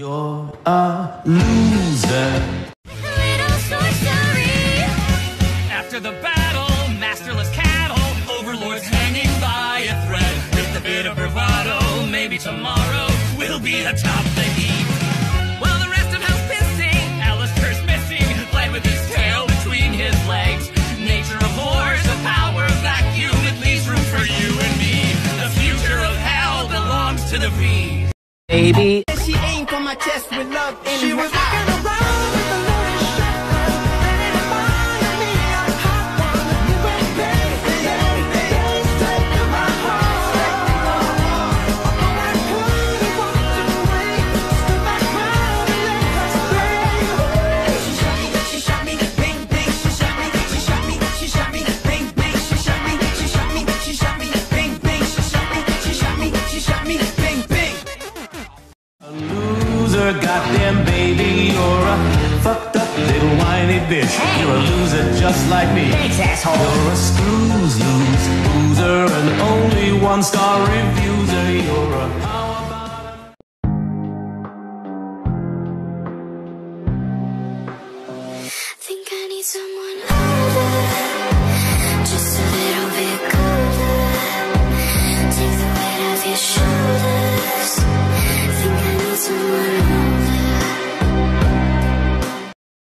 You're a loser. Little sorcery. After the battle, masterless cattle, overlords hanging by a thread. With a bit of bravado, maybe tomorrow we'll be atop the heap. While the rest of house pissing, Alastor's missing, played with his tail between his legs. Nature abhors a power vacuum, it leaves room for you and me. The future of hell belongs to the Vees. Baby. She aimed for my chest with love in She her was eyes. Loser, goddamn baby, you're a fucked up little whiny bitch. You're a loser just like me. Thanks, asshole. You're a screws loose loser, and only one star